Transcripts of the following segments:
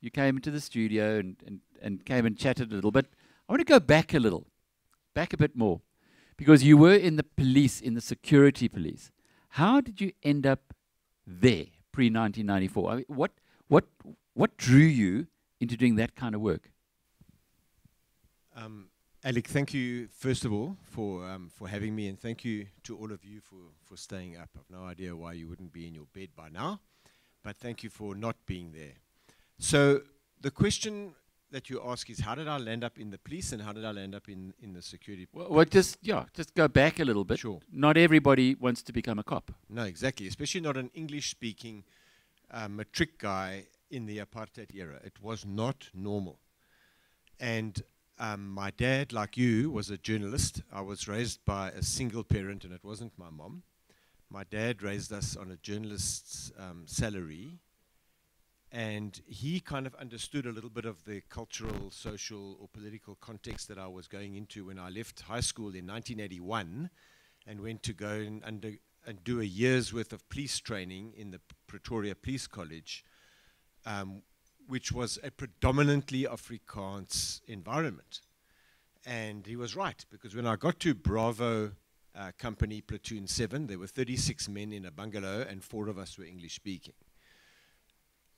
You came into the studio and, and, and came and chatted a little bit. I want to go back a little, back a bit more, because you were in the police, in the security police. How did you end up there pre 1994? I mean, what, what, what drew you into doing that kind of work? Um, Alec, thank you first of all for um, for having me, and thank you to all of you for for staying up. I've no idea why you wouldn't be in your bed by now, but thank you for not being there. So the question that you ask is, how did I land up in the police, and how did I land up in in the security? Well, well just yeah, just go back a little bit. Sure. Not everybody wants to become a cop. No, exactly. Especially not an English-speaking uh, matric guy in the apartheid era. It was not normal, and um, my dad, like you, was a journalist. I was raised by a single parent, and it wasn't my mom. My dad raised us on a journalist's um, salary, and he kind of understood a little bit of the cultural, social, or political context that I was going into when I left high school in 1981 and went to go and, under, and do a year's worth of police training in the Pretoria Police College. Um, which was a predominantly Afrikaans environment. And he was right, because when I got to Bravo uh, Company Platoon 7, there were 36 men in a bungalow, and four of us were English speaking.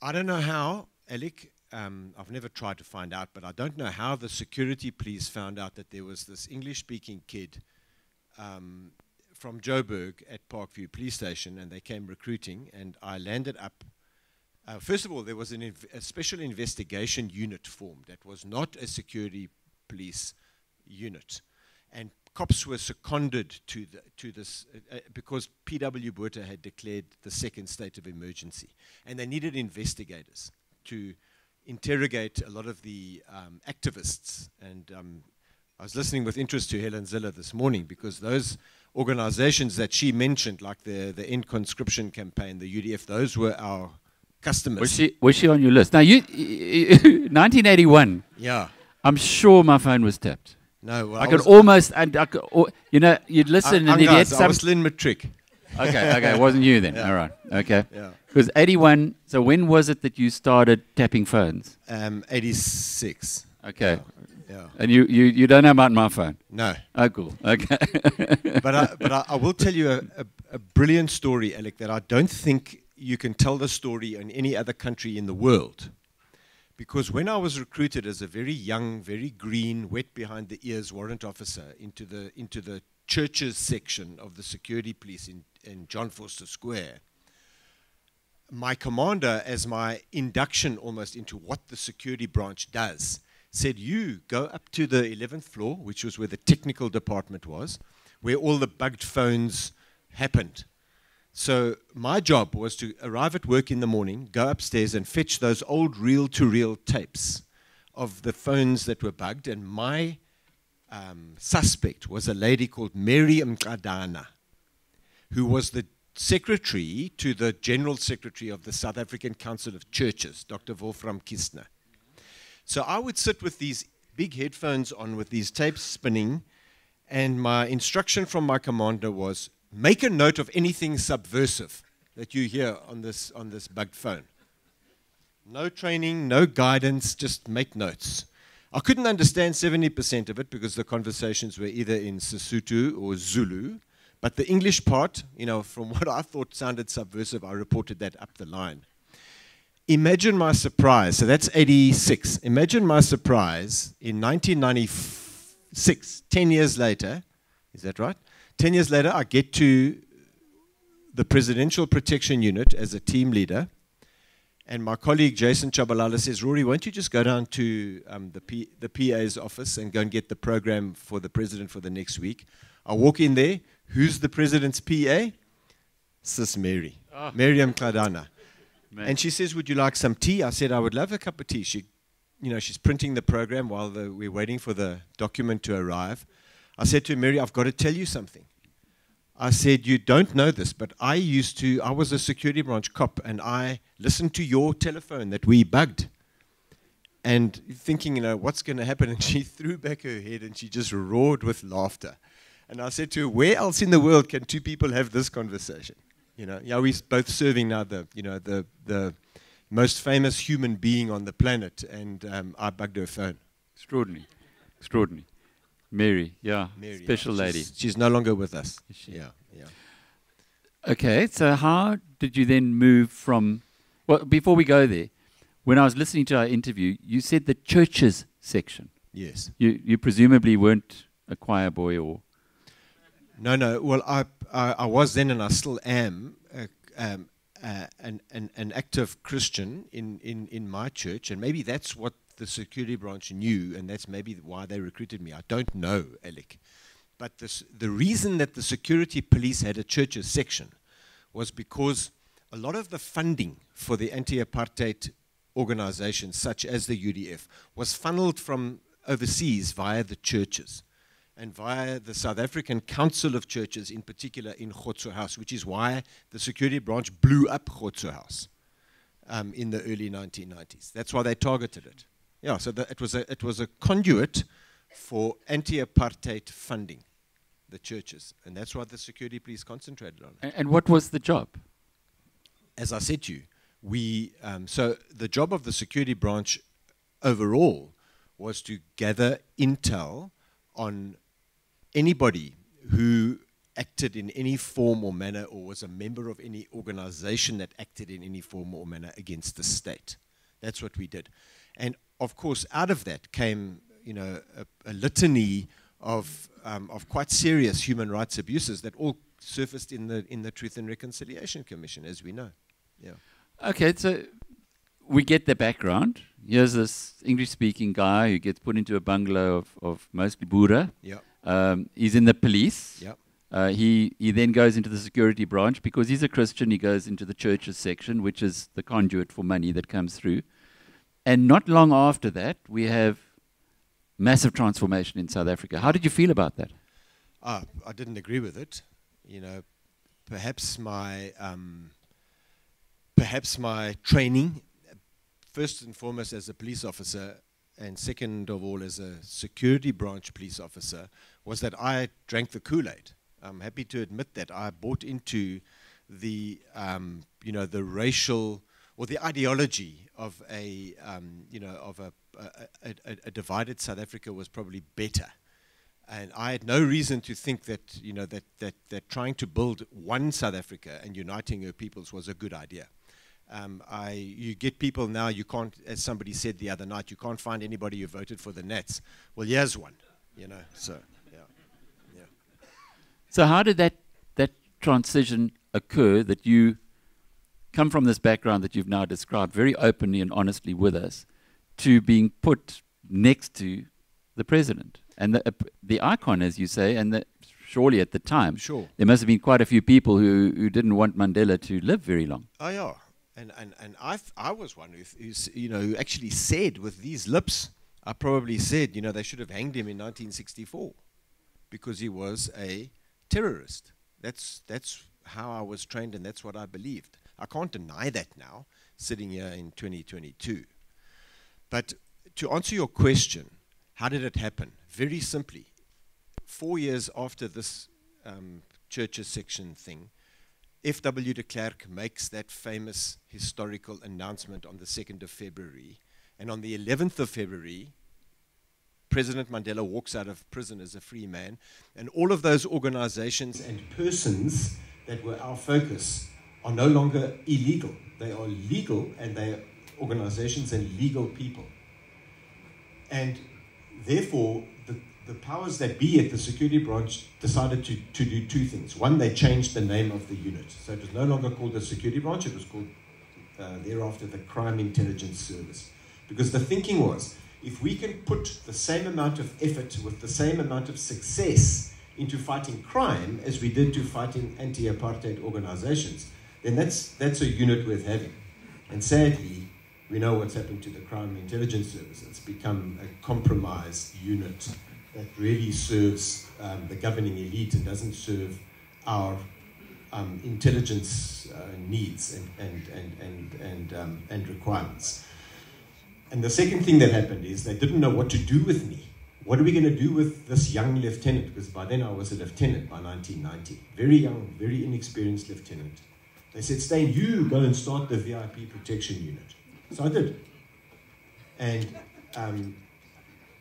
I don't know how, Alec, um, I've never tried to find out, but I don't know how the security police found out that there was this English speaking kid um, from Joburg at Parkview Police Station, and they came recruiting, and I landed up uh, first of all, there was a special investigation unit formed that was not a security police unit. And cops were seconded to, the, to this uh, uh because P.W. Botha had declared the second state of emergency. And they needed investigators to interrogate a lot of the um, activists. And um, I was listening with interest to Helen Zille this morning because those organizations that she mentioned, like the, the End Conscription Campaign, the UDF, those were our customers. Was she was she on your list? Now you, 1981. Yeah. I'm sure my phone was tapped. No, well, I, I could almost and I could, you know, you'd listen I, and you'd get some. I was Lynn Matrick. Okay, okay, it wasn't you then. Yeah. All right, okay. Yeah. Because 81. So when was it that you started tapping phones? Um, 86. Okay. Yeah. yeah. And you, you, you don't know about my phone? No. Oh, cool. Okay. but I, but I, I, will tell you a, a, a brilliant story, Alec, that I don't think you can tell the story in any other country in the world. Because when I was recruited as a very young, very green, wet behind the ears warrant officer into the, into the churches section of the security police in, in John Vorster Square, my commander, as my induction almost into what the security branch does, said, You go up to the 11th floor, which was where the technical department was, where all the bugged phones happened. So my job was to arrive at work in the morning, go upstairs and fetch those old reel-to-reel tapes of the phones that were bugged. And my um, suspect was a lady called Mary Mxadana, who was the secretary to the general secretary of the South African Council of Churches, Dr. Wolfram Kistner. So I would sit with these big headphones on with these tapes spinning, and my instruction from my commander was make a note of anything subversive that you hear on this, on this bugged phone. No training, no guidance, just make notes. I couldn't understand 70% of it because the conversations were either in Sesotho or Zulu. But the English part, you know, from what I thought sounded subversive, I reported that up the line. Imagine my surprise. So that's 86. Imagine my surprise in 1996, 10 years later. Is that right? 10 years later, I get to the Presidential Protection Unit as a team leader. And my colleague Jason Chabalala says, Rory, won't you just go down to um, the, P- the PA's office and go and get the program for the president for the next week? I walk in there. Who's the president's PA? Sis Mary, oh. Miriam Mxadana. And she says, Would you like some tea? I said, I would love a cup of tea. She, you know, she's printing the program while the, we're waiting for the document to arrive. I said to Mary, I've got to tell you something. I said, You don't know this, but I used to, I was a security branch cop and I listened to your telephone that we bugged. And thinking, you know, what's going to happen? And she threw back her head and she just roared with laughter. And I said to her, Where else in the world can two people have this conversation? You know, yeah, we're both serving now the, you know, the, the most famous human being on the planet, and um, I bugged her phone. Extraordinary. Extraordinary. Mary, yeah. Mary, yeah. Special lady. She's, she's no longer with us. Yeah, yeah. Okay, so how did you then move from? Well, before we go there, when I was listening to our interview, you said the churches section. Yes. You, you presumably weren't a choir boy or. No, no. Well, I, I, I was then, and I still am, uh, um, uh, an, an, an active Christian in, in, in my church, and maybe that's what the security branch knew, and that's maybe why they recruited me. I don't know, Alec. But this, the reason that the security police had a churches section was because a lot of the funding for the anti apartheid organizations, such as the UDF, was funneled from overseas via the churches and via the South African Council of Churches, in particular in Khotso House, which is why the security branch blew up Khotso House um, in the early 1990s. That's why they targeted it. Yeah, so the, it, was a, it was a conduit for anti apartheid funding, the churches. And that's what the security police concentrated on. And, and what was the job? As I said to you, we, um, so the job of the security branch overall was to gather intel on anybody who acted in any form or manner or was a member of any organization that acted in any form or manner against the state. That's what we did. And of course, out of that came, you know, a, a litany of, um, of quite serious human rights abuses that all surfaced in the, in the Truth and Reconciliation Commission, as we know. Yeah. Okay, so we get the background. Here's this English speaking guy who gets put into a bungalow of, of mostly Buddha. Yeah. Um, he's in the police. Yeah. Uh, he, he then goes into the security branch because he's a Christian. He goes into the churches section, which is the conduit for money that comes through. And not long after that, we have massive transformation in South Africa. How did you feel about that? Ah, I didn't agree with it. You know, perhaps my um, perhaps my training, first and foremost as a police officer, and second of all as a security branch police officer, was that I drank the Kool Aid. I'm happy to admit that I bought into the um, you know the racial or the ideology of a um, you know of a a, a, a divided South Africa was probably better. And I had no reason to think that, you know, that, that, that trying to build one South Africa and uniting her peoples was a good idea. Um, I, you get people now, you can't, as somebody said the other night, you can't find anybody who voted for the Nats. Well, here's one, you know, so, yeah. yeah. So, how did that, that transition occur that you come from this background that you've now described very openly and honestly with us to being put next to the president? And the, uh, the icon, as you say, and the, surely at the time, Sure. there must have been quite a few people who, who didn't want Mandela to live very long. Oh yeah, and and and I I was one who, who's you know who actually said with these lips, I probably said you know they should have hanged him in 1964, because he was a terrorist. That's that's how I was trained, and that's what I believed. I can't deny that now, sitting here in 2022. But to answer your question, how did it happen? Very simply, four years after this um, churches section thing, F.W. de Klerk makes that famous historical announcement on the 2nd of February. And on the 11th of February, President Mandela walks out of prison as a free man. And all of those organizations and persons that were our focus are no longer illegal. They are legal and they are organizations and legal people. And therefore, the, the powers that be at the security branch decided to, to do two things. One, they changed the name of the unit. So it was no longer called the security branch, it was called uh, thereafter the Crime Intelligence Service. Because the thinking was if we can put the same amount of effort with the same amount of success into fighting crime as we did to fighting anti apartheid organizations, then that's, that's a unit worth having. And sadly, we know what's happened to the Crime Intelligence Service. It's become a compromised unit that really serves um, the governing elite and doesn't serve our um, intelligence uh, needs and, and, and, and, and, um, and requirements. And the second thing that happened is they didn't know what to do with me. What are we going to do with this young lieutenant? Because by then I was a lieutenant by 1990. Very young, very inexperienced lieutenant. They said, Steyn, you go and start the VIP protection unit. So I did. And um,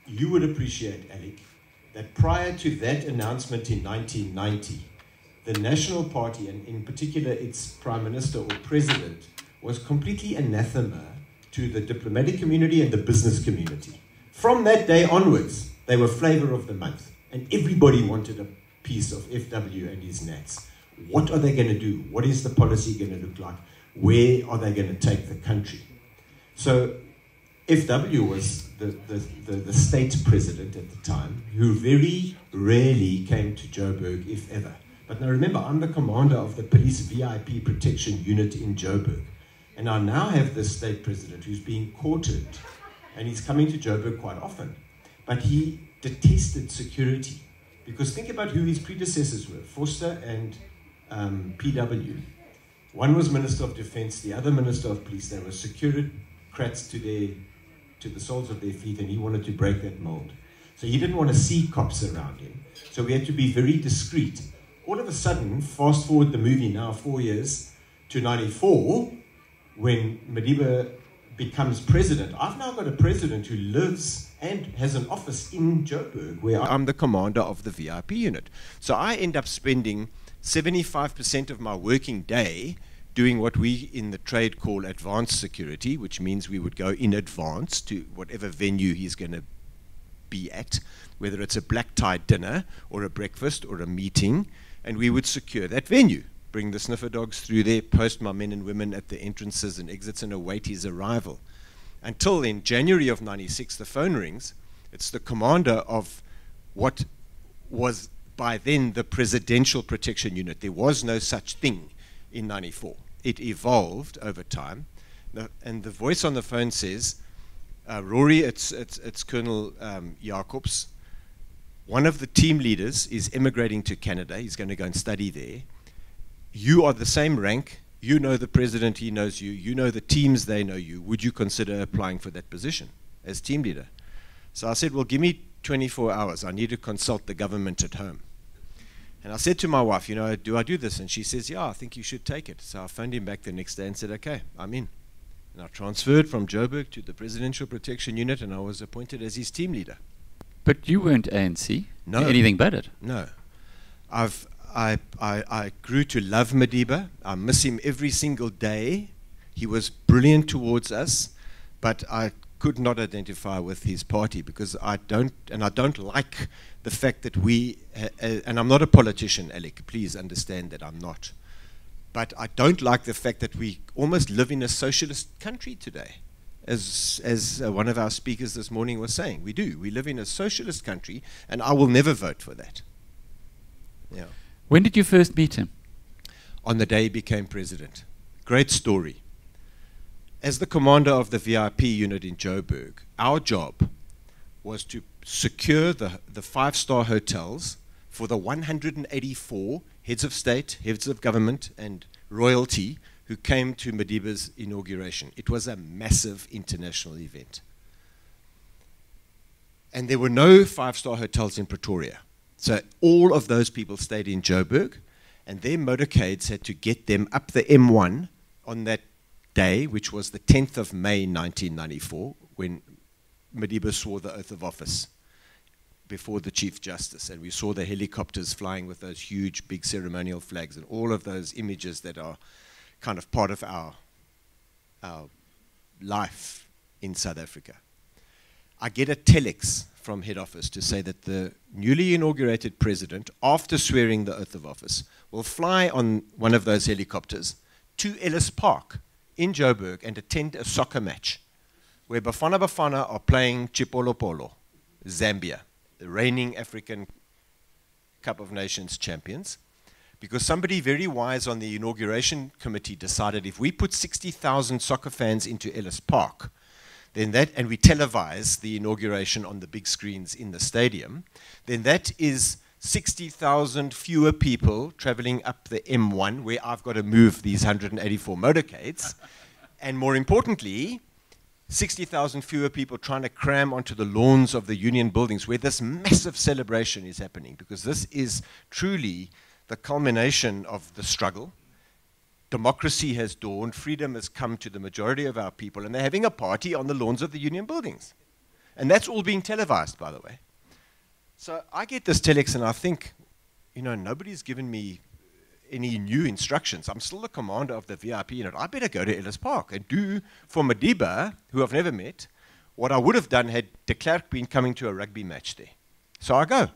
you would appreciate, Alec, that prior to that announcement in 1990, the National Party, and in particular its Prime Minister or President, was completely anathema to the diplomatic community and the business community. From that day onwards, they were flavor of the month, and everybody wanted a piece of FW and his Nats. What are they going to do? What is the policy going to look like? Where are they going to take the country? So FW was the, the, the, the, state president at the time, who very rarely came to Joburg, if ever. But now remember, I'm the commander of the police VIP protection unit in Joburg. And I now have this state president who's being courted, and he's coming to Joburg quite often. But he detested security. Because think about who his predecessors were Vorster and um, PW. One was Minister of Defense, the other Minister of Police. They were securocrats to their to the soles of their feet, and he wanted to break that mold. So he didn't want to see cops around him. So we had to be very discreet. All of a sudden, fast forward the movie now four years to 94, when Madiba becomes president. I've now got a president who lives and has an office in Joburg, where I'm the commander of the VIP unit. So I end up spending 75% of my working day doing what we in the trade call advanced security, which means we would go in advance to whatever venue he's going to be at, whether it's a black tie dinner or a breakfast or a meeting, and we would secure that venue. Bring the sniffer dogs through there, post my men and women at the entrances and exits, and await his arrival. Until in January of 96, the phone rings. It's the commander of what was by then the Presidential Protection Unit. There was no such thing in 94. It evolved over time. And the voice on the phone says, uh, Rory, it's, it's, it's Colonel um, Jacobs. One of the team leaders is immigrating to Canada. He's going to go and study there. You are the same rank. You know the president, he knows you. You know the teams, they know you. Would you consider applying for that position as team leader? So I said, Well, give me 24 hours. I need to consult the government at home. And I said to my wife, you know, do I do this? And she says, yeah, I think you should take it. So I phoned him back the next day and said, okay, I'm in. And I transferred from Joburg to the Presidential Protection Unit and I was appointed as his team leader. But you weren't ANC? No. Anything but it? No. I've, I, I, I grew to love Madiba. I miss him every single day. He was brilliant towards us, but I could not identify with his party because I don't, and I don't like the fact that we, uh, uh, and I'm not a politician, Alec, please understand that I'm not. But I don't like the fact that we almost live in a socialist country today. As, as uh, one of our speakers this morning was saying, we do. We live in a socialist country, and I will never vote for that. Yeah. When did you first meet him? On the day he became president. Great story. As the commander of the VIP unit in Joburg, our job was to secure the, the five star hotels for the 184 heads of state, heads of government, and royalty who came to Madiba's inauguration. It was a massive international event. And there were no five star hotels in Pretoria. So all of those people stayed in Joburg, and their motorcades had to get them up the M1 on that day, which was the 10th of May 1994, when Madiba swore the oath of office before the Chief Justice, and we saw the helicopters flying with those huge, big ceremonial flags, and all of those images that are kind of part of our, our life in South Africa. I get a telex from head office to say that the newly inaugurated president, after swearing the oath of office, will fly on one of those helicopters to Ellis Park in Joburg and attend a soccer match where Bafana Bafana are playing Chipolopolo, Zambia, the reigning African Cup of Nations champions. Because somebody very wise on the inauguration committee decided if we put 60,000 soccer fans into Ellis Park, then that, and we televise the inauguration on the big screens in the stadium, then that is 60,000 fewer people traveling up the M1, where I've got to move these 184 motorcades. and more importantly, 60,000 fewer people trying to cram onto the lawns of the union buildings where this massive celebration is happening, because this is truly the culmination of the struggle. democracy has dawned, freedom has come to the majority of our people, and they're having a party on the lawns of the union buildings. And that's all being televised, by the way. So I get this telex and I think, you know, nobody's given me any new instructions. I'm still the commander of the VIP unit. I better go to Ellis Park and do for Madiba, who I've never met, what I would have done had de Klerk been coming to a rugby match there. So I go,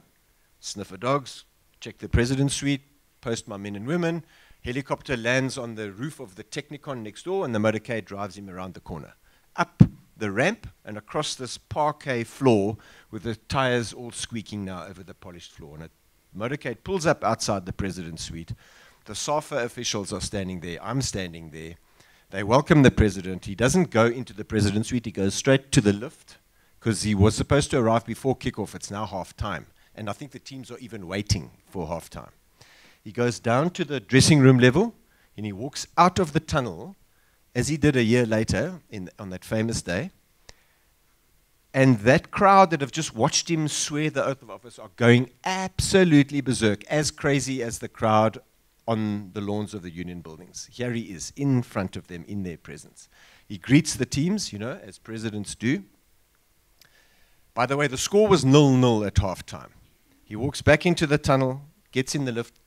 sniff sniffer dogs, check the president's suite, post my men and women. Helicopter lands on the roof of the Technikon next door, and the motorcade drives him around the corner. Up the ramp and across this parquet floor with the tires all squeaking now over the polished floor. And a motorcade pulls up outside the president's suite. The SAFA officials are standing there. I'm standing there. They welcome the president. He doesn't go into the president's suite, he goes straight to the lift because he was supposed to arrive before kickoff. It's now half time. And I think the teams are even waiting for half time. He goes down to the dressing room level and he walks out of the tunnel as he did a year later in, on that famous day. And that crowd that have just watched him swear the oath of office are going absolutely berserk, as crazy as the crowd on the lawns of the union buildings. Here he is, in front of them, in their presence. He greets the teams, you know, as presidents do. By the way, the score was nil-nil at halftime. He walks back into the tunnel, gets in the lift,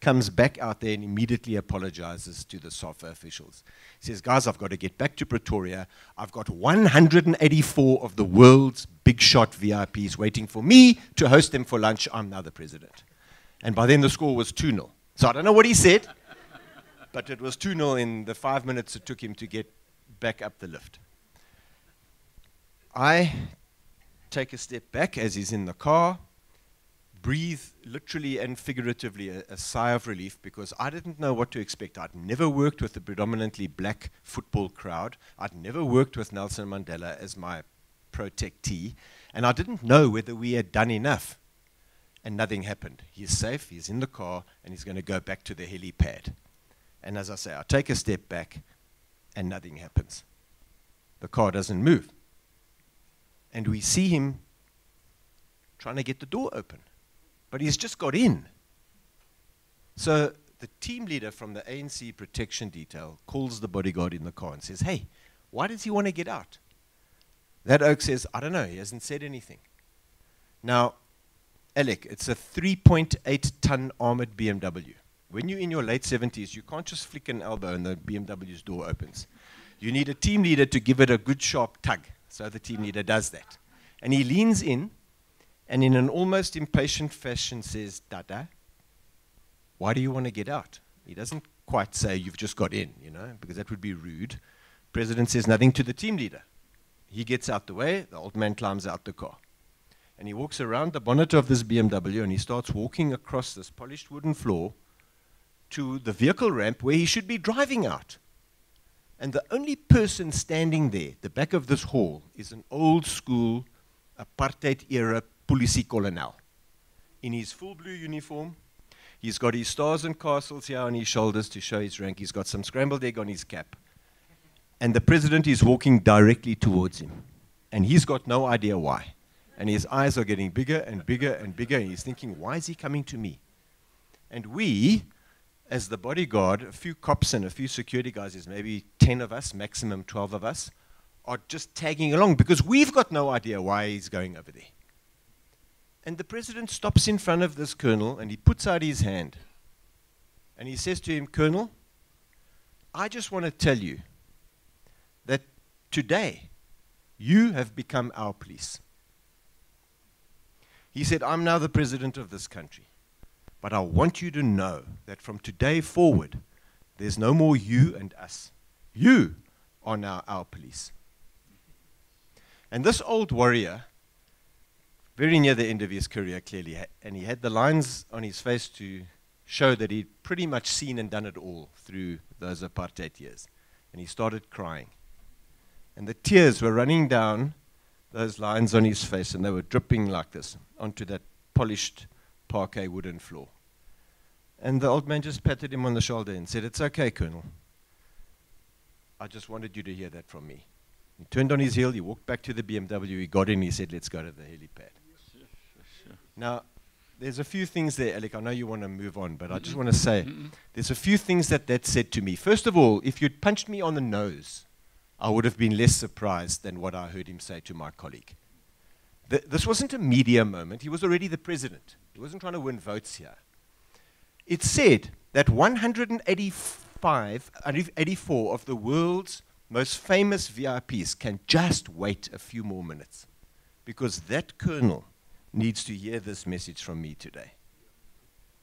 comes back out there and immediately apologizes to the SAFA officials. He says, Guys, I've got to get back to Pretoria. I've got 184 of the world's big shot VIPs waiting for me to host them for lunch. I'm now the president. And by then the score was 2 0. So I don't know what he said, but it was 2 0 in the five minutes it took him to get back up the lift. I take a step back as he's in the car breathe literally and figuratively a, a, sigh of relief because I didn't know what to expect. I'd never worked with a predominantly black football crowd. I'd never worked with Nelson Mandela as my protectee. And I didn't know whether we had done enough. And nothing happened. He's safe, he's in the car, and he's going to go back to the helipad. And as I say, I take a step back, and nothing happens. The car doesn't move. And we see him trying to get the door open but he's just got in. So the team leader from the ANC protection detail calls the bodyguard in the car and says, Hey, why does he want to get out? That oak says, I don't know, he hasn't said anything. Now, Alec, it's a 3.8 ton armored BMW. When you're in your late 70s, you can't just flick an elbow and the BMW's door opens. You need a team leader to give it a good sharp tug. So the team leader does that. And he leans in and in an almost impatient fashion says, Tata, why do you want to get out? He doesn't quite say, You've just got in, you know, because that would be rude. President says nothing to the team leader. He gets out the way, the old man climbs out the car. And he walks around the bonnet of this BMW and he starts walking across this polished wooden floor to the vehicle ramp where he should be driving out. And the only person standing there, the back of this hall, is an old school apartheid era police colonel. In his full blue uniform, he's got his stars and castles here on his shoulders to show his rank. He's got some scrambled egg on his cap. And the president is walking directly towards him. And he's got no idea why. And his eyes are getting bigger and bigger and bigger. And he's thinking, why is he coming to me? And we, as the bodyguard, a few cops and a few security guys, there's maybe 10 of us, maximum 12 of us, are just tagging along because we've got no idea why he's going over there. And the president stops in front of this colonel and he puts out his hand. And he says to him, Colonel, I just want to tell you that today you have become our police. He said, I'm now the president of this country. But I want you to know that from today forward, there's no more you and us. You are now our police. And this old warrior very near the end of his career, clearly. And he had the lines on his face to show that he'd pretty much seen and done it all through those apartheid years. And he started crying. And the tears were running down those lines on his face, and they were dripping like this onto that polished parquet wooden floor. And the old man just patted him on the shoulder and said, It's okay, Colonel. I just wanted you to hear that from me. He turned on his heel, he walked back to the BMW, he got in, he said, Let's go to the helipad. Now, there's a few things there, Alec. I know you want to move on, but I just want to say there's a few things that that said to me. First of all, if you'd punched me on the nose, I would have been less surprised than what I heard him say to my colleague. Th- this wasn't a media moment. He was already the president. He wasn't trying to win votes here. It said that 185, 84 of the world's most famous VIPs can just wait a few more minutes because that colonel needs to hear this message from me today.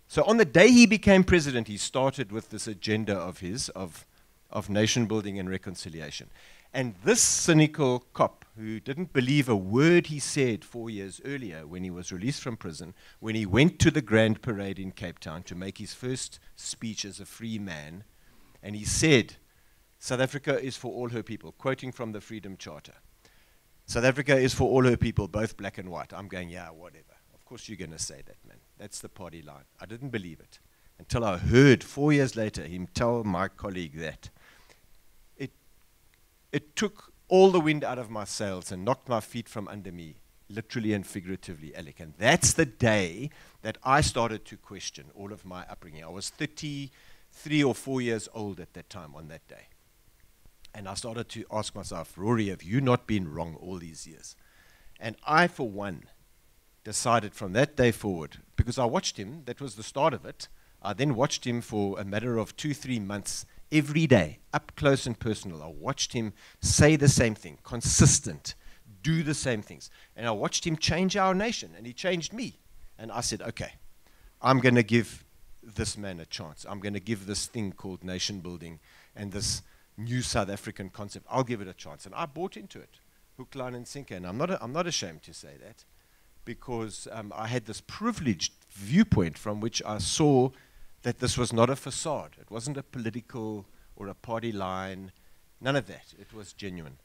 So on the day he became president, he started with this agenda of his of, of nation building and reconciliation. And this cynical cop who didn't believe a word he said four years earlier when he was released from prison, when he went to the Grand Parade in Cape Town to make his first speech as a free man, and he said, South Africa is for all her people, quoting from the Freedom Charter. South Africa is for all her people, both black and white. I'm going, yeah, whatever. Of course you're going to say that, man. That's the party line. I didn't believe it until I heard four years later him tell my colleague that. It, it took all the wind out of my sails and knocked my feet from under me, literally and figuratively, Alec. And that's the day that I started to question all of my upbringing. I was 33 or 4 years old at that time on that day. And I started to ask myself, Rory, have you not been wrong all these years? And I, for one, decided from that day forward, because I watched him, that was the start of it. I then watched him for a matter of two, three months, every day, up close and personal. I watched him say the same thing, consistent, do the same things. And I watched him change our nation, and he changed me. And I said, okay, I'm going to give this man a chance. I'm going to give this thing called nation building and this new South African concept. I'll give it a chance. And I bought into it, hook, line, and sinker. And I'm not, I'm not ashamed to say that because um, I had this privileged viewpoint from which I saw that this was not a facade. It wasn't a political or a party line. None of that. It was genuine.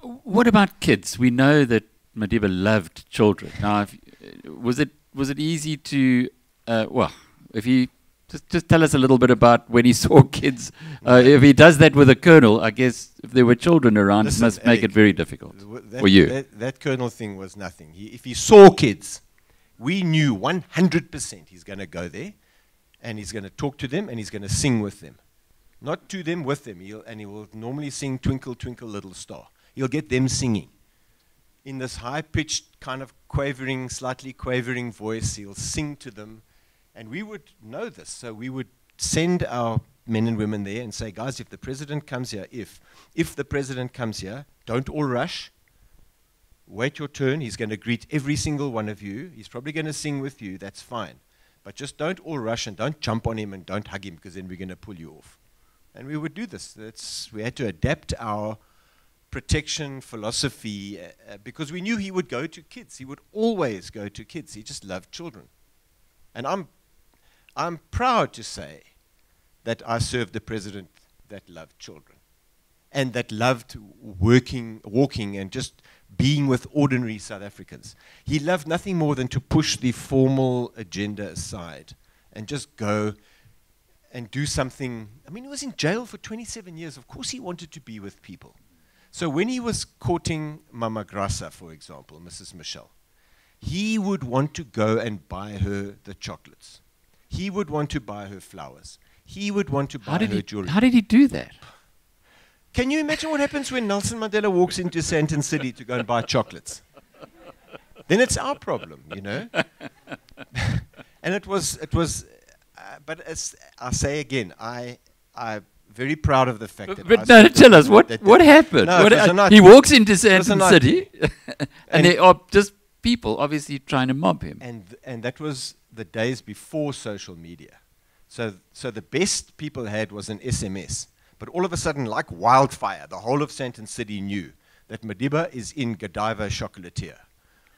What about kids? We know that Madiba loved children. Now, if, was it was it easy to uh, well, if he just, just tell us a little bit about when he saw kids. Uh, if he does that with a colonel, I guess if there were children around, Listen, it must make it very difficult that, for you. That, that colonel thing was nothing. He, if he saw kids, we knew 100% he's going to go there and he's going to talk to them and he's going to sing with them. Not to them, with them. He'll, and he will normally sing Twinkle, Twinkle, Little Star. He'll get them singing. In this high pitched, kind of quavering, slightly quavering voice, he'll sing to them and we would know this. So we would send our men and women there and say, guys, if the president comes here, if, if the president comes here, don't all rush. Wait your turn. He's going to greet every single one of you. He's probably going to sing with you. That's fine. But just don't all rush and don't jump on him and don't hug him because then we're going to pull you off. And we would do this. That's, we had to adapt our protection philosophy uh, uh, because we knew he would go to kids. He would always go to kids. He just loved children. And I'm I'm proud to say that I served a president that loved children and that loved working, walking, and just being with ordinary South Africans. He loved nothing more than to push the formal agenda aside and just go and do something. I mean, he was in jail for 27 years. Of course, he wanted to be with people. So when he was courting Mama Graça, for example, Mrs. Machel, he would want to go and buy her the chocolates. He would want to buy her flowers. He would want to buy how did her he, jewelry. How did he do that? Can you imagine what happens when Nelson Mandela walks into Sandton City to go and buy chocolates? then it's our problem, you know. and it was, it was, uh, but as I say again, I, I'm very proud of the fact but, that. But no, tell us what what happened. No, what, uh, he walks into Sandton City, and, and there are just people obviously trying to mob him. And and that was the days before social media. So, so the best people had was an SMS. But all of a sudden, like wildfire, the whole of Sandton City knew that Madiba is in Godiva Chocolatier,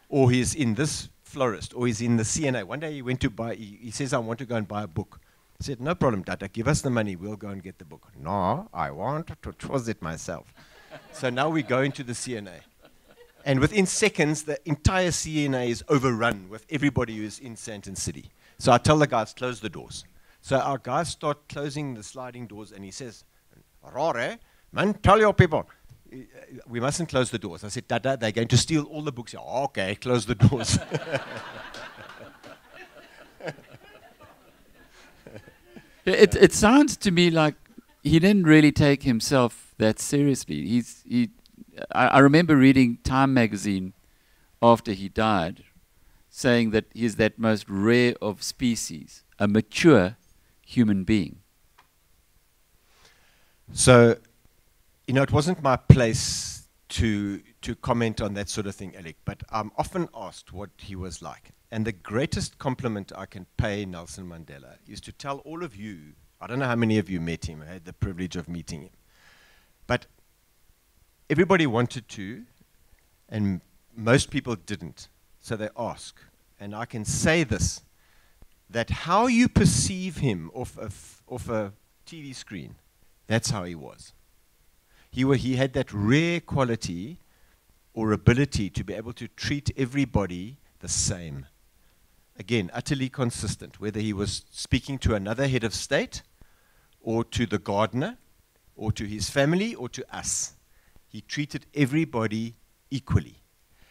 or he's in this florist, or he's in the CNA. One day he went to buy, he, he says, I want to go and buy a book. I said, no problem, Tata, give us the money, we'll go and get the book. No, I want to choose it myself. so now we go into the CNA. And within seconds, the entire CNA is overrun with everybody who's in Sandton City. So I tell the guys, close the doors. So our guys start closing the sliding doors, and he says, Rare, man, tell your people, we mustn't close the doors. I said, Tata, they're going to steal all the books. Said, okay, close the doors. it, it sounds to me like he didn't really take himself that seriously. He's, he I, I remember reading Time magazine after he died saying that he's that most rare of species, a mature human being. So, you know, it wasn't my place to to comment on that sort of thing, Alec, but I'm often asked what he was like. And the greatest compliment I can pay Nelson Mandela is to tell all of you, I don't know how many of you met him, I had the privilege of meeting him. But everybody wanted to, and most people didn't. So they ask. And I can say this that how you perceive him off a, off a TV screen, that's how he was. He, were, he had that rare quality or ability to be able to treat everybody the same. Again, utterly consistent, whether he was speaking to another head of state or to the gardener or to his family or to us. He treated everybody equally.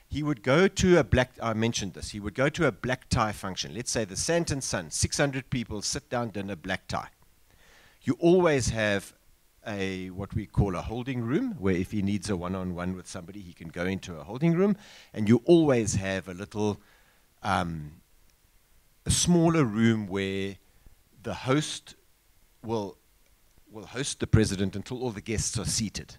He would go to a black, I mentioned this, he would go to a black tie function. Let's say the Sandton Sun, 600 people sit down dinner, black tie. You always have a what we call a holding room, where if he needs a one-on-one with somebody, he can go into a holding room, and you always have a little, um, a smaller room where the host will will host the president until all the guests are seated,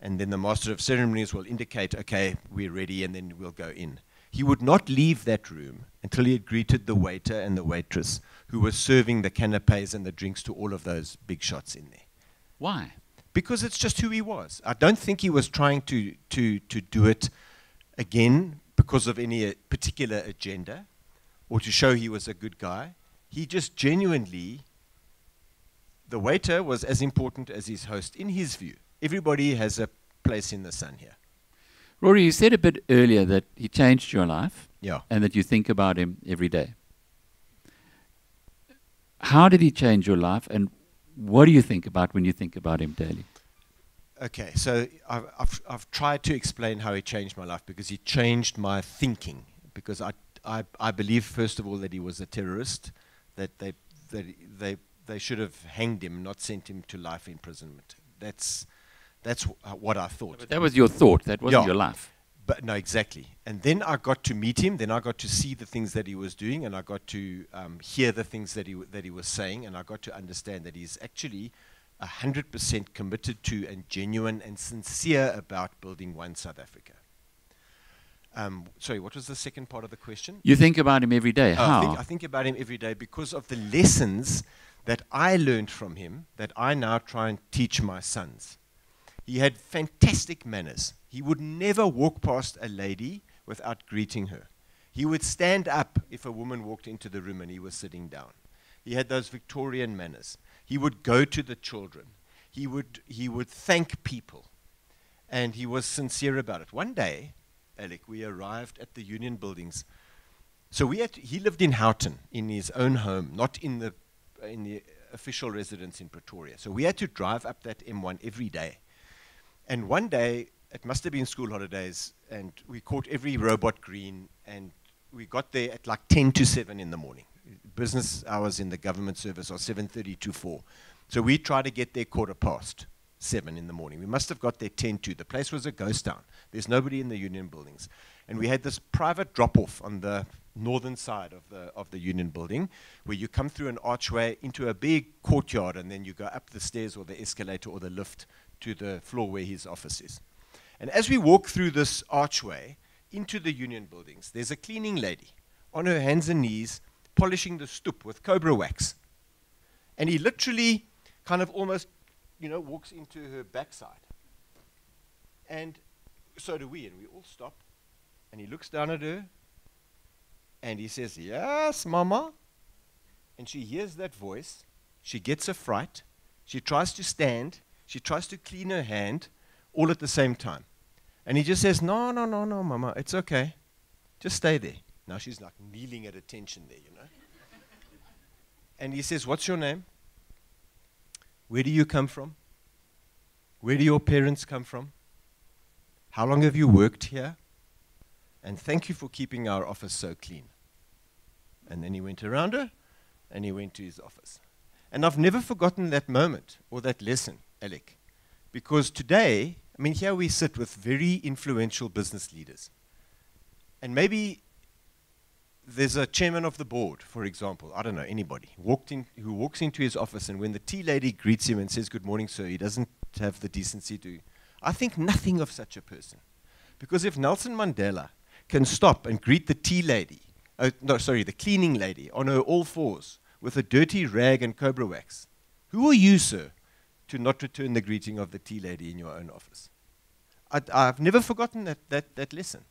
and then the master of ceremonies will indicate, okay, we're ready, and then we'll go in. He would not leave that room until he had greeted the waiter and the waitress who were serving the canapes and the drinks to all of those big shots in there Why? because it's just who he was. I don't think he was trying to, to, to do it again because of any uh, particular agenda or to show he was a good guy. He just genuinely, the waiter was as important as his host in his view. Everybody has a place in the sun here. Rory, you said a bit earlier that he changed your life Yeah. and that you think about him every day. How did he change your life, and what do you think about when you think about him daily? Okay, so I've, I've, I've tried to explain how he changed my life because he changed my thinking. Because I, I, I believe, first of all, that he was a terrorist, that they, that they, they should have hanged him, not sent him to life imprisonment. That's, that's uh, what I thought. But that was your thought. That wasn't Yeah. your life. But no, exactly. And then I got to meet him. Then I got to see the things that he was doing, and I got to um, hear the things that he w- that he was saying, and I got to understand that he's actually hundred percent committed to and genuine and sincere about building one South Africa. Um, sorry, what was the second part of the question? You think about him every day. I, How? think, I think about him every day because of the lessons that I learned from him that I now try and teach my sons. He had fantastic manners. He would never walk past a lady without greeting her. He would stand up if a woman walked into the room and he was sitting down. He had those Victorian manners. He would go to the children. He would, he would thank people. And he was sincere about it. One day, Alec, we arrived at the Union buildings so we had he lived in Houghton in his own home, not in the in the official residence in Pretoria. So we had to drive up that M1 every day. And one day, it must have been school holidays, and we caught every robot green, and we got there at like 10 to 7 in the morning. Business hours in the government service are 7:30 to 4. So we tried to get there quarter past 7 in the morning. We must have got there 10 to. The place was a ghost town. There's nobody in the union buildings. And we had this private drop off on the northern side of the, of the union building where you come through an archway into a big courtyard and then you go up the stairs or the escalator or the lift to the floor where his office is. And as we walk through this archway into the union buildings, there's a cleaning lady on her hands and knees polishing the stoop with cobra wax. And he literally kind of almost, you know, walks into her backside. And so do we, and we all stop. And he looks down at her and he says, Yes, Mama. And she hears that voice. She gets a fright. She tries to stand. She tries to clean her hand all at the same time. And he just says, No, no, no, no, Mama. It's okay. Just stay there. Now she's like kneeling at attention there, you know. and he says, What's your name? Where do you come from? Where do your parents come from? How long have you worked here? And thank you for keeping our office so clean. And then he went around her and he went to his office. And I've never forgotten that moment or that lesson, Alec. Because today, I mean, here we sit with very influential business leaders. And maybe there's a chairman of the board, for example, I don't know, anybody, walked in, who walks into his office and when the tea lady greets him and says, Good morning, sir, he doesn't have the decency to. I think nothing of such a person. Because if Nelson Mandela can stop and greet the tea lady, uh, no, sorry, the cleaning lady on her all fours with a dirty rag and cobra wax, who are you, sir, to not return the greeting of the tea lady in your own office? I, I've never forgotten that, that, that lesson.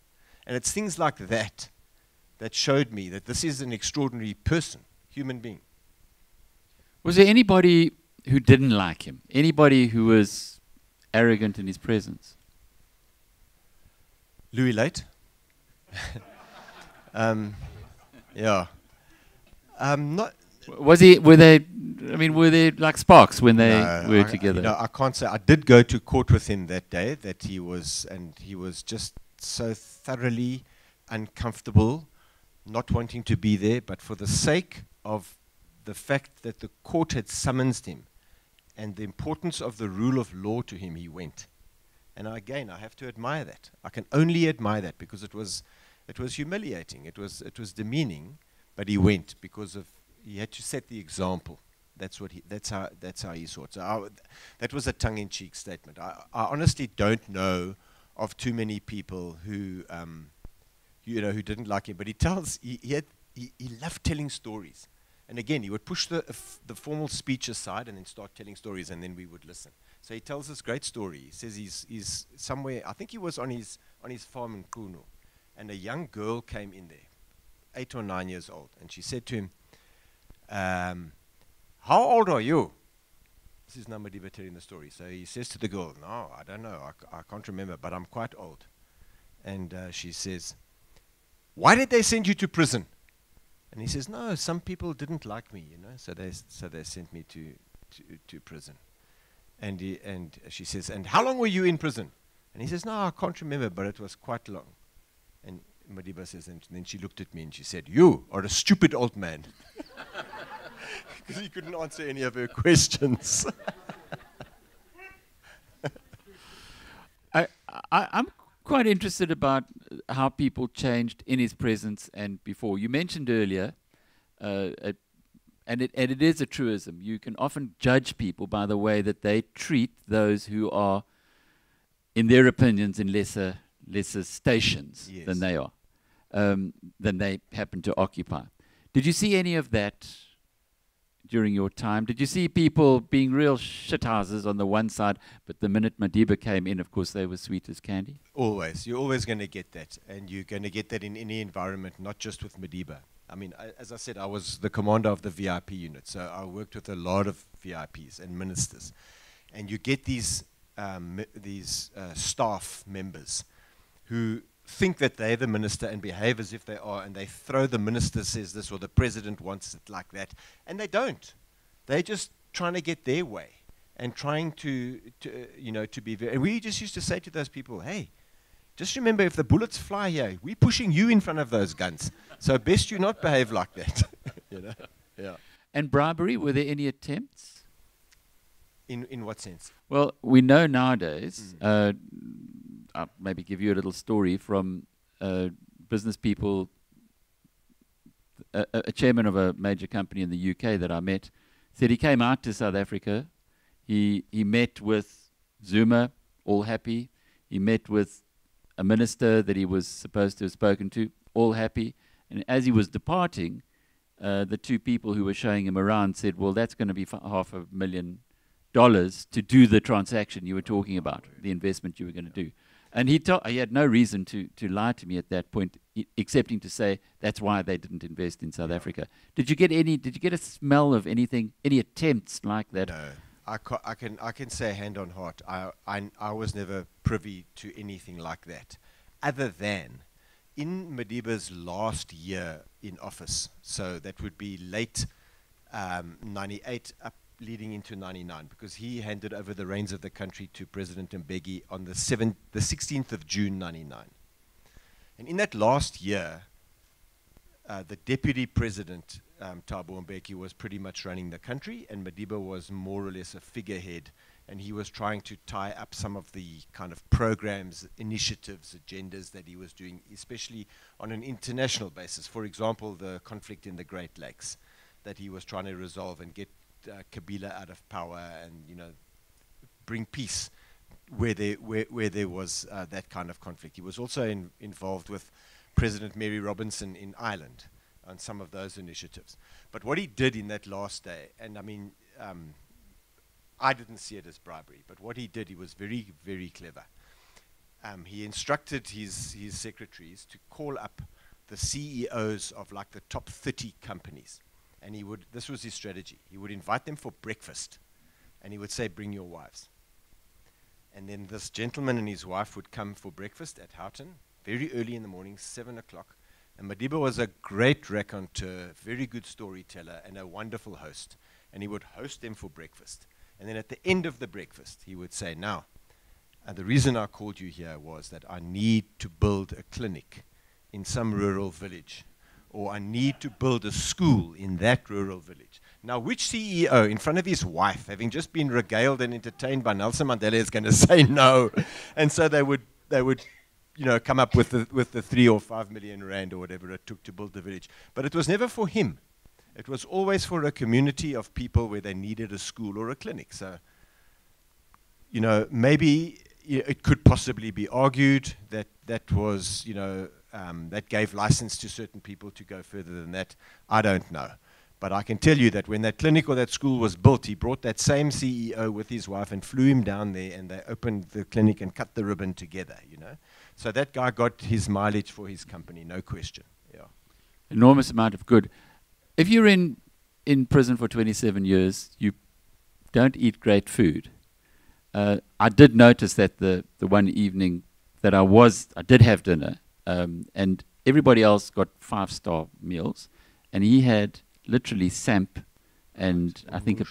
And it's things like that that showed me that this is an extraordinary person, human being. Was there anybody who didn't like him? Anybody who was arrogant in his presence? Louis Luyt. um, yeah. Um, not. Was he? Were they? I mean, were they like sparks when they no, were I, together? You know, I can't say. I did go to court with him that day. That he was, and he was just so thoroughly uncomfortable, not wanting to be there. But for the sake of the fact that the court had summoned him, and the importance of the rule of law to him, he went. And again, I have to admire that. I can only admire that because it was, it was humiliating. It was, it was demeaning. But he went because of he had to set the example. That's what he. That's how. That's how he saw it. So I, that was a tongue-in-cheek statement. I, I honestly don't know of too many people who, um, you know, who didn't like him. But he tells. He, he had. He, he loved telling stories. And again, he would push the, f- the formal speech aside and then start telling stories, and then we would listen. So he tells this great story. He says he's, he's somewhere, I think he was on his, on his farm in Qunu, and a young girl came in there, eight or nine years old, and she said to him, um, How old are you? This is Namadiba telling the story. So he says to the girl, No, I don't know, I, I can't remember, but I'm quite old. And uh, she says, Why did they send you to prison? And he says, No, some people didn't like me, you know, so they, so they sent me to, to, to prison. And, he, and she says, And how long were you in prison? And he says, No, I can't remember, but it was quite long. And Madiba says, and then she looked at me and she said, You are a stupid old man. Because he couldn't answer any of her questions. I, I, I'm quite interested about how people changed in his presence and before. You mentioned earlier, uh, and, it, and it is a truism, you can often judge people by the way that they treat those who are, in their opinions, in lesser, lesser stations Yes. than they are, um, than they happen to occupy. Did you see any of that during your time? Did you see people being real shithouses on the one side, but the minute Madiba came in, of course, they were sweet as candy? always. You're always going to get that. And you're going to get that in any environment, not just with Madiba. I mean, I, as I said, I was the commander of the VIP unit. So I worked with a lot of VIPs and ministers. And you get these, um, these uh, staff members who think that they're the minister and behave as if they are, and they throw the minister says this or the president wants it like that, and they don't. They're just trying to get their way and trying to, to uh, you know, to be very. And we just used to say to those people, hey, just remember if the bullets fly here, we're pushing you in front of those guns. So best you not behave like that. you know? Yeah. And bribery, were there any attempts? In, in what sense? Well, we know nowadays, uh, I'll maybe give you a little story from uh, business people. A, a chairman of a major company in the UK that I met said he came out to South Africa. He, he met with Zuma, all happy. He met with a minister that he was supposed to have spoken to, all happy. And as he was departing, uh, the two people who were showing him around said, Well, that's going to be half a million dollars to do the transaction you were talking about, the investment you were going to do. And he, he had no reason to, to lie to me at that point, excepting to say that's why they didn't invest in South Africa. Did you get any? Did you get a smell of anything? Any attempts like that? No, I, ca- I can I can say hand on heart. I, I I was never privy to anything like that, other than in Madiba's last year in office. So that would be late um, '98 up leading into '99, because he handed over the reins of the country to President Mbeki on the 7th, the 16th of June '99. And in that last year, uh, the deputy president um, Thabo Mbeki was pretty much running the country, and Madiba was more or less a figurehead, and he was trying to tie up some of the kind of programs, initiatives, agendas that he was doing, especially on an international basis. For example, the conflict in the Great Lakes that he was trying to resolve and get uh, Kabila out of power, and you know, bring peace where there where, where there was uh, that kind of conflict. He was also in, involved with President Mary Robinson in Ireland on some of those initiatives. But what he did in that last day, and I mean, um, I didn't see it as bribery, but what he did, he was very, very clever. Um, he instructed his, his secretaries to call up the CEOs of like the top 30 companies. And he would, this was his strategy. He would invite them for breakfast and he would say, Bring your wives. And then this gentleman and his wife would come for breakfast at Houghton very early in the morning, 7 o'clock. And Madiba was a great raconteur, very good storyteller, and a wonderful host. And he would host them for breakfast. And then at the end of the breakfast, he would say, Now, and the reason I called you here was that I need to build a clinic in some rural village, or I need to build a school in that rural village. Now, which CEO, in front of his wife, having just been regaled and entertained by Nelson Mandela, is going to say no? And so they would, they would you know, come up with the, with the three or five million rand or whatever it took to build the village. But it was never for him. It was always for a community of people where they needed a school or a clinic. So, you know, maybe it could possibly be argued that that was, you know, um, that gave license to certain people to go further than that. I don't know. But I can tell you that when that clinic or that school was built, he brought that same CEO with his wife and flew him down there, and they opened the clinic and cut the ribbon together, you know. So that guy got his mileage for his company, no question. Yeah. Enormous amount of good. If you're in in prison for 27 years, you don't eat great food. Uh, I did notice that the the one evening that I was, I did have dinner, um, and everybody else got five star meals, and he had literally samp, and I think it,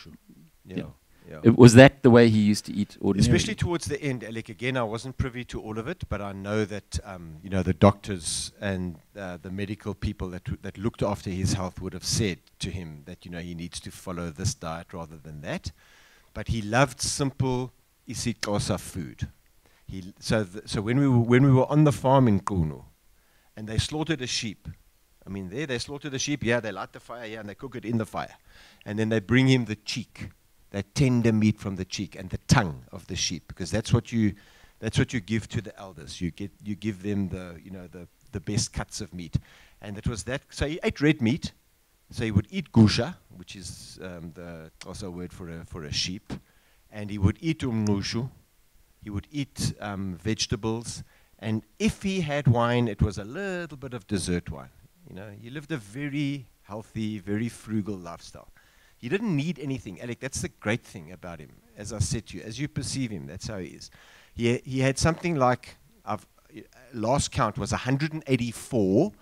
yeah. yeah. It, was that the way he used to eat ordinarily? Especially towards the end, Alec. Again, I wasn't privy to all of it, but I know that um, you know the doctors and uh, the medical people that that looked after his health would have said to him that you know he needs to follow this diet rather than that. But he loved simple isiXhosa food. He, so so when we were, when we were on the farm in Qunu, and they slaughtered a sheep. I mean, there they slaughter the sheep. Yeah, they light the fire. Yeah, and they cook it in the fire, and then they bring him the cheek that tender meat from the cheek and the tongue of the sheep, because that's what you, that's what you give to the elders. You, get, you give them the, you know, the, the best cuts of meat. And it was that. So he ate red meat. So he would eat gusha, which is um, the, also word for a, for a sheep. And he would eat umngqusho. He would eat um, vegetables. And if he had wine, it was a little bit of dessert wine. You know, he lived a very healthy, very frugal lifestyle. He didn't need anything. Alec, that's the great thing about him. As I said to you, as you perceive him, that's how he is. He, he had something like, I've, last count was 184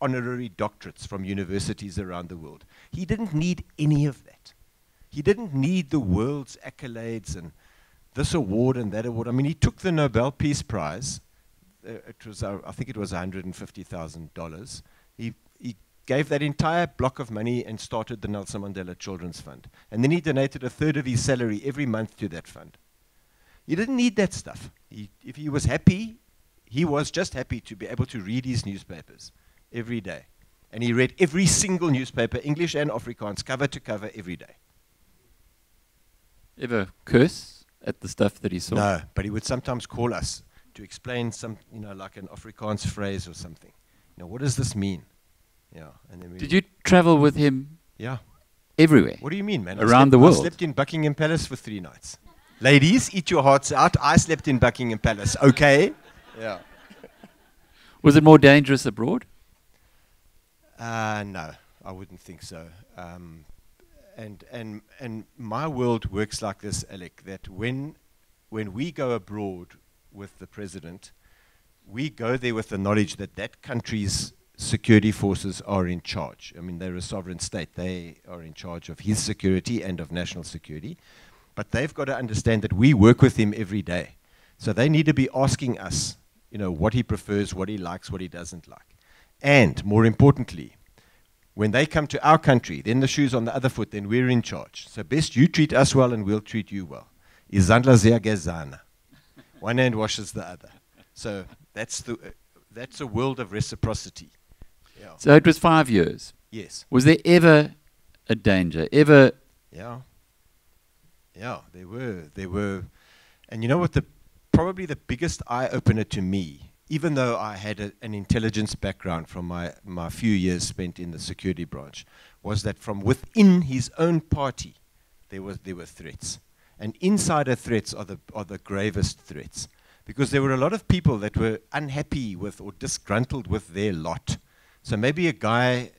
honorary doctorates from universities around the world. He didn't need any of that. He didn't need the world's accolades and this award and that award. I mean, he took the Nobel Peace Prize. Uh, it was, uh, I think it was $150,000. He, he gave that entire block of money and started the Nelson Mandela Children's Fund. And then he donated a third of his salary every month to that fund. He didn't need that stuff. He, if he was happy, he was just happy to be able to read his newspapers every day. And he read every single newspaper, English and Afrikaans, cover to cover every day. Ever curse at the stuff that he saw? No, but he would sometimes call us to explain some, you know, like an Afrikaans phrase or something. You know, what does this mean? Yeah. And then we Did you travel with him Yeah. everywhere? What do you mean, man? I Around slept- the world. I slept in Buckingham Palace for three nights. Ladies, eat your hearts out. I slept in Buckingham Palace. Okay. Yeah. Was it more dangerous abroad? Uh, no, I wouldn't think so. Um, and and and my world works like this, Alec. That when when we go abroad with the president, we go there with the knowledge that that country's security forces are in charge. I mean, they're a sovereign state. They are in charge of his security and of national security. But they've got to understand that we work with him every day. So they need to be asking us, you know, what he prefers, what he likes, what he doesn't like. And more importantly, When they come to our country, then the shoe's on the other foot, then we're in charge. So best you treat us well and we'll treat you well. Izandla ziyagezana. One hand washes the other. So that's, the, uh, that's a world of reciprocity. Yeah. So it was five years. Yes. Was there ever a danger? Ever? Yeah. Yeah, there were. There were. And you know what? The, probably the biggest eye opener to me, even though I had a, an intelligence background from my, my few years spent in the security branch, was that from within his own party, there, was, there were threats. And insider threats are the, are the gravest threats. Because there were a lot of people that were unhappy with or disgruntled with their lot. So maybe a guy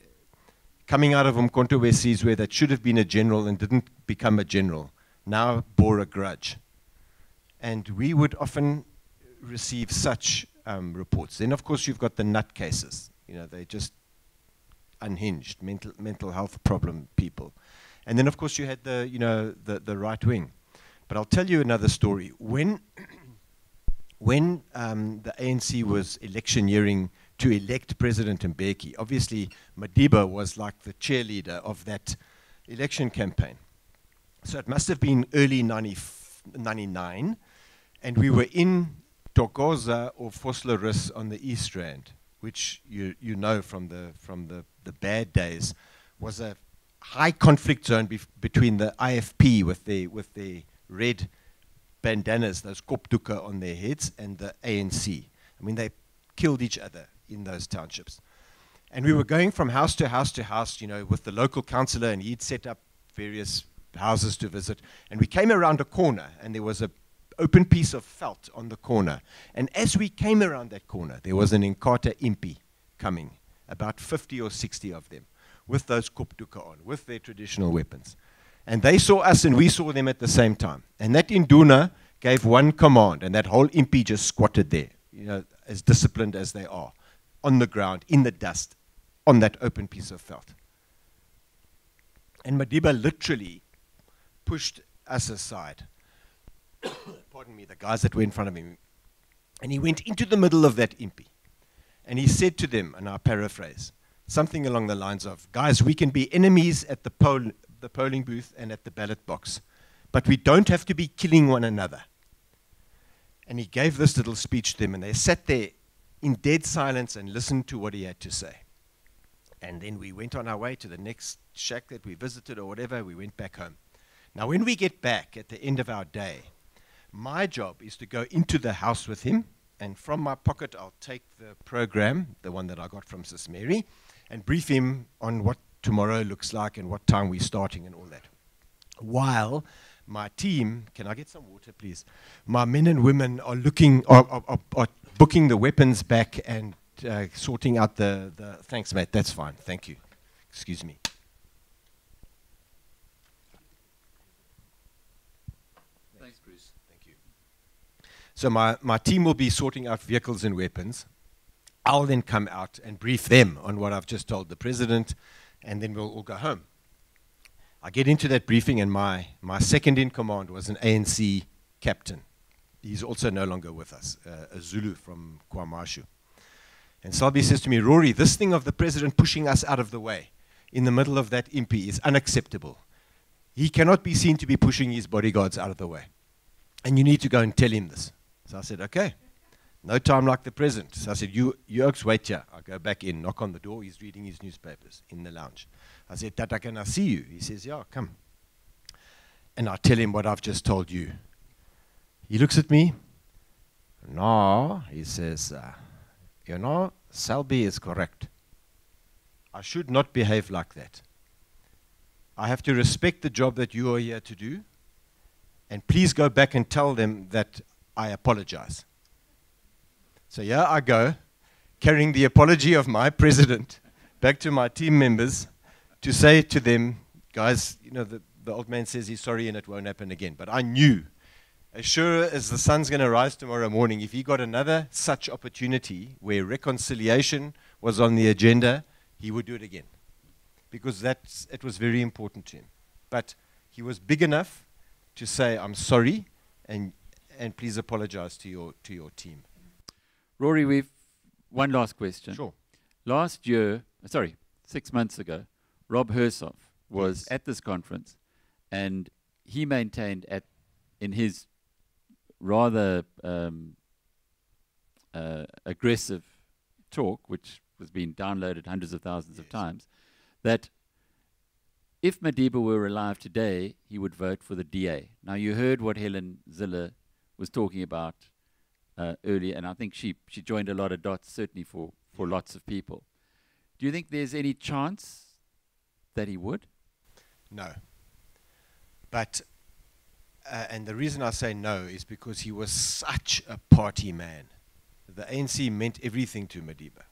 coming out of Umkhonto we Sizwe that should have been a general and didn't become a general now bore a grudge. And we would often receive such um, reports. Then, of course, you've got the nut cases. You know, they're just unhinged, mental, mental health problem people. And then, of course, you had the, you know, the, the right wing. But I'll tell you another story. When, when um, the ANC was electioneering to elect President Mbeki, obviously Madiba was like the cheerleader of that election campaign. So it must have been early 90, 99, and we were in Thokoza or Vosloorus on the East Rand, which you, you know from, the, from the, the bad days, was a high conflict zone between the IFP with the, with the red bandanas, those kopdoeke on their heads, and the ANC. I mean, they killed each other in those townships. And we were going from house to house to house, you know, with the local councillor, and he'd set up various houses to visit. And we came around a corner, and there was a open piece of veld on the corner. And as we came around that corner, there was an Inkatha impi coming, about 50 or 60 of them, with those kopdoeke on, with their traditional weapons. And they saw us, and we saw them at the same time. And that Induna gave one command, and that whole impi just squatted there, you know, as disciplined as they are, on the ground, in the dust, on that open piece of veld. And Madiba literally pushed us aside. Me, the guys that were in front of him. And he went into the middle of that impi. And he said to them, and I paraphrase, something along the lines of, Guys, we can be enemies at the, poll, the polling booth and at the ballot box, but we don't have to be killing one another. And he gave this little speech to them, and they sat there in dead silence and listened to what he had to say. And then we went on our way to the next shack that we visited or whatever. We went back home. Now, when we get back at the end of our day, my job is to go into the house with him, and from my pocket, I'll take the program, the one that I got from Sis Mary, and brief him on what tomorrow looks like and what time we're starting and all that. While my team, can I get some water, please? My men and women are looking, are, are, are, booking the weapons back and uh, sorting out the, the. Thanks, mate. That's fine. Thank you. Excuse me. Thanks, Bruce. Thank you. So my, my team will be sorting out vehicles and weapons. I'll then come out and brief them on what I've just told the president, and then we'll all go home. I get into that briefing, and my, my second in command was an ANC captain. He's also no longer with us, uh, a Zulu from KwaMashu. And Selby says to me, Rory, this thing of the president pushing us out of the way in the middle of that impi is unacceptable. He cannot be seen to be pushing his bodyguards out of the way. And you need to go and tell him this. So I said, okay. No time like the present. So I said, you, you oaks, wait here. I go back in, knock on the door. He's reading his newspapers in the lounge. I said, Tata, can I see you? He says, yeah, come. And I tell him what I've just told you. He looks at me. No, he says, uh, you know, Selby is correct. I should not behave like that. I have to respect the job that you are here to do. And please go back and tell them that I apologize. So here I go, carrying the apology of my president back to my team members to say to them, guys, you know, the, the old man says he's sorry and it won't happen again. But I knew, as sure as the sun's going to rise tomorrow morning, if he got another such opportunity where reconciliation was on the agenda, he would do it again. Because that's, it was very important to him. But he was big enough to say, I'm sorry, and, and please apologize to your, to your team. Rory, we've one last question. Sure. Last year, sorry, six months ago, Rob Hersov was Yes. at this conference, and he maintained at in his rather um, uh, aggressive talk, which was being downloaded hundreds of thousands of times, that if Madiba were alive today, he would vote for the DA. Now you heard what Helen Zille was talking about uh, earlier, and I think she she joined a lot of dots, certainly for for lots of people. Do you think there's any chance that he would? No. But, uh, and the reason I say no is because he was such a party man. The ANC meant everything to Madiba.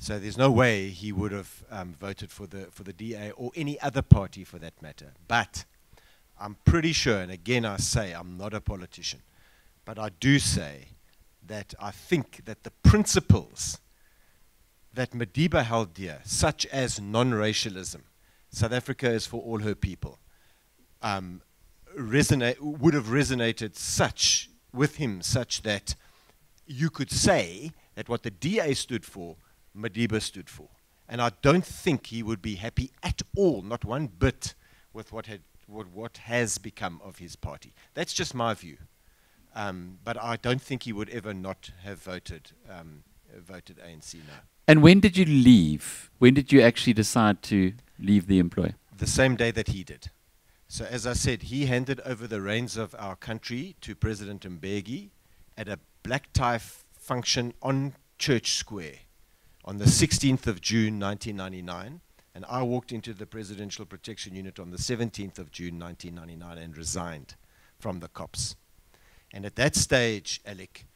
So there's no way he would have um, voted for the, for the DA or any other party for that matter. But I'm pretty sure, and again I say I'm not a politician, but I do say that I think that the principles that Madiba held dear, such as non racialism, South Africa is for all her people, um, resonate, would have resonated such with him, such that you could say that what the DA stood for, Madiba stood for. And I don't think he would be happy at all, not one bit, with what, had, what, what has become of his party. That's just my view. Um, but I don't think he would ever not have voted, um, voted ANC now. And when did you leave? When did you actually decide to leave the employ? the same day that he did. So, as I said, he handed over the reins of our country to President Mbeki at a black tie function on Church Square on the 16th of June 1999. And I walked into the Presidential Protection Unit on the 17th of June 1999 and resigned from the cops. And at that stage, Alec,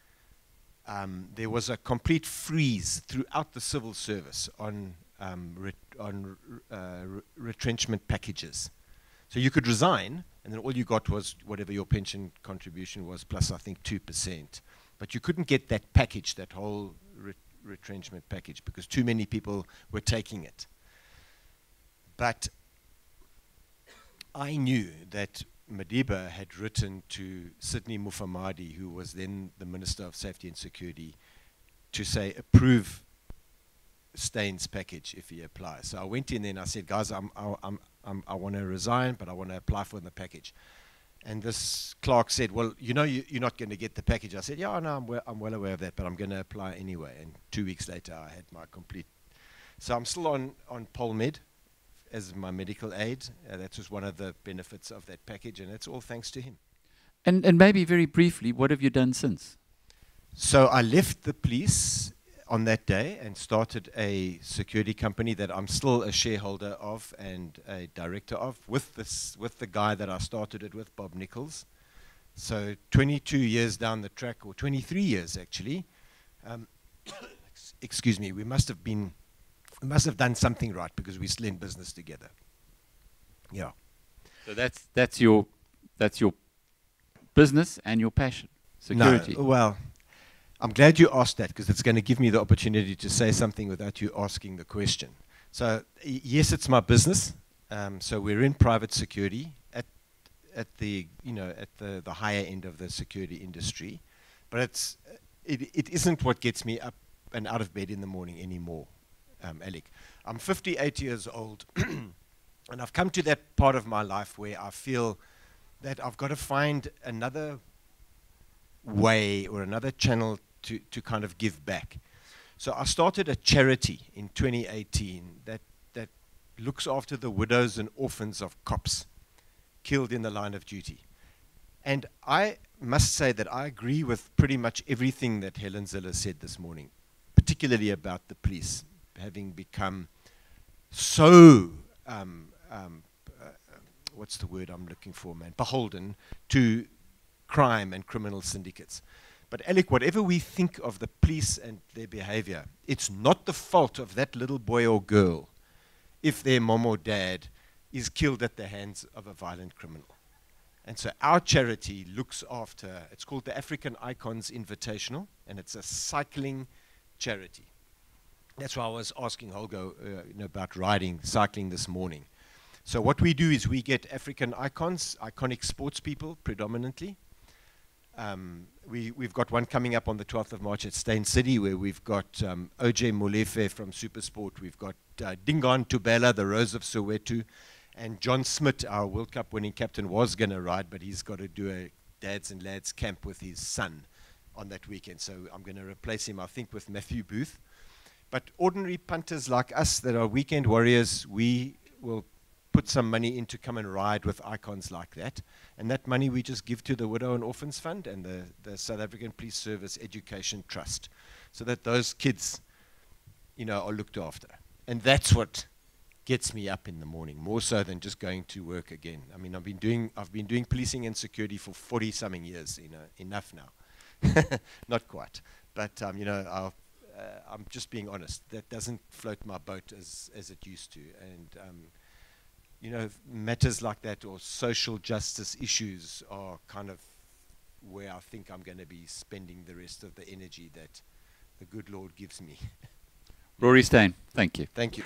um, there was a complete freeze throughout the civil service on, um, ret- on uh, re- retrenchment packages. So you could resign, and then all you got was whatever your pension contribution was, plus I think 2%. But you couldn't get that package, that whole re- retrenchment package, because too many people were taking it. But I knew that Madiba had written to Sydney Mufamadi, who was then the Minister of Safety and Security, to say approve Steyn's package if he applies. So I went in there and I said, guys, I'm, I, I'm, I'm, I want to resign, but I want to apply for the package. And this clerk said, well, you know you, you're not going to get the package. I said, yeah, no, I'm I'm well aware of that, but I'm going to apply anyway. And two weeks later, I had my complete. So I'm still on, on Polmed as my medical aid. Uh, that's just one of the benefits of that package, and it's all thanks to him. And, and maybe very briefly, what have you done since? So I left the police on that day and started a security company that I'm still a shareholder of and a director of with this with the guy that I started it with, Bob Nicholls. So 22 years down the track, or 23 years actually. Um, excuse me, we must have been, must have done something right because we're still in business together. Yeah. So that's that's your that's your business and your passion, security. No, well, I'm glad you asked that because it's going to give me the opportunity to say something without you asking the question. So, yes, it's my business. Um, so we're in private security at at the you know at the, the higher end of the security industry, but it's it, it isn't what gets me up and out of bed in the morning anymore, um, Alec. I'm 58 years old, and I've come to that part of my life where I feel that I've got to find another way or another channel to, to kind of give back. So I started a charity in 2018 that, that looks after the widows and orphans of cops killed in the line of duty. And I must say that I agree with pretty much everything that Helen Zille said this morning, particularly about the police having become so, um, um, uh, what's the word I'm looking for, man, beholden to crime and criminal syndicates. But Alec, whatever we think of the police and their behavior, it's not the fault of that little boy or girl if their mom or dad is killed at the hands of a violent criminal. And so our charity looks after, it's called the African Icons Invitational, and it's a cycling charity. That's why I was asking Holgo uh, you know, about riding, cycling this morning. So what we do is we get African icons, iconic sports people predominantly. Um, we, we've got one coming up on the 12th of March at Steyn City, where we've got um, OJ Molefe from Supersport. We've got uh, Dingaan Thobela, the Rose of Soweto. And John Smit, our World Cup winning captain, was going to ride, but he's got to do a dads and lads camp with his son on that weekend. So I'm going to replace him, I think, with Matthew Booth. But ordinary punters like us that are weekend warriors, we will put some money in to come and ride with icons like that. And that money we just give to the Widow and Orphans Fund and the, the South African Police Service Education Trust so that those kids, you know, are looked after. And that's what gets me up in the morning, more so than just going to work again. I mean, I've been doing, I've been doing policing and security for 40 something years, you know, enough now. Not quite. But, um, you know, I'll, I'm just being honest. That doesn't float my boat as, as it used to. And, um, you know, matters like that or social justice issues are kind of where I think I'm going to be spending the rest of the energy that the good Lord gives me. Rory Steyn, thank you. Thank you.